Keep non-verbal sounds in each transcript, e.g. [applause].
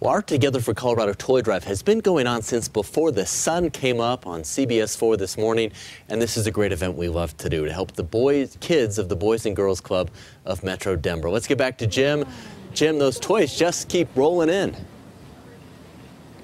Well, our Together for Colorado toy drive has been going on since before the sun came up on CBS 4 this morning, and this is a great event we love to do to help the boys, kids of the Boys and Girls Club of Metro Denver. Let's get back to Jim. Jim, those toys just keep rolling in.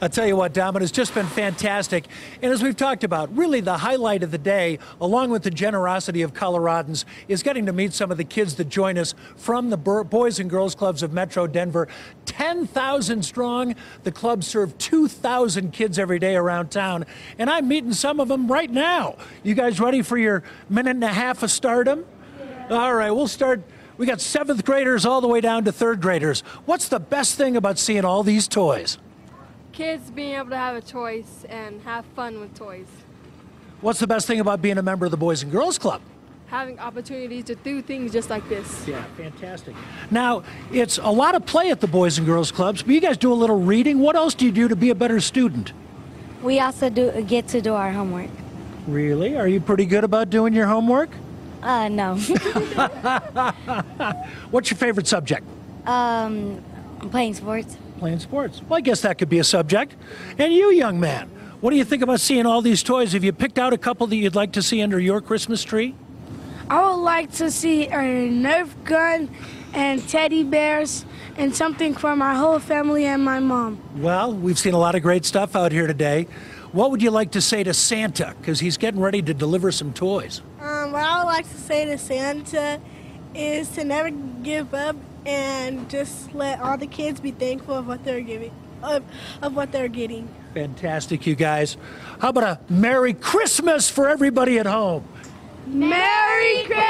I'll tell you what, Dom, it has just been fantastic. And as we've talked about, really the highlight of the day, along with the generosity of Coloradans, is getting to meet some of the kids that join us from the Boys and Girls Clubs of Metro Denver. 10,000 strong. The clubs serve 2,000 kids every day around town. And I'm meeting some of them right now. You guys ready for your minute and a half of stardom? All right, we'll start. We got seventh graders all the way down to third graders. What's the best thing about seeing all these toys? Kids being able to have a choice and have fun with toys. What's the best thing about being a member of the Boys and Girls Club? Having opportunities to do things just like this. Yeah, fantastic. Now, it's a lot of play at the Boys and Girls Clubs, but you guys do a little reading. What else do you do to be a better student? We also do get to do our homework. Really? Are you pretty good about doing your homework? Uh, no. [laughs] What's your favorite subject? Um, playing sports playing sports. Well, I guess that could be a subject. And you, young man, what do you think about seeing all these toys? Have you picked out a couple that you'd like to see under your Christmas tree? I would like to see a Nerf gun and teddy bears and something for my whole family and my mom. Well, we've seen a lot of great stuff out here today. What would you like to say to Santa? Because he's getting ready to deliver some toys. Um, what I would like to say to Santa is to never give up and just let all the kids be thankful of what they're giving of, of what they're getting. Fantastic, you guys. How about a Merry Christmas for everybody at home? Merry Christmas!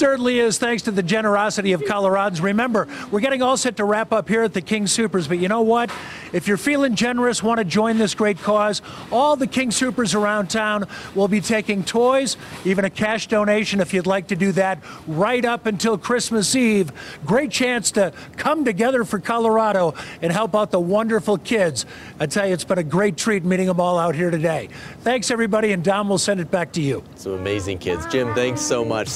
Certainly is, thanks to the generosity of Coloradans. Remember, we're getting all set to wrap up here at the King Soopers, but you know what? If you're feeling generous, want to join this great cause, all the King Soopers around town will be taking toys, even a cash donation if you'd like to do that, right up until Christmas Eve. Great chance to come together for Colorado and help out the wonderful kids. I tell you, it's been a great treat meeting them all out here today. Thanks, everybody, and Dom will send it back to you. Some amazing kids. Jim, thanks so much.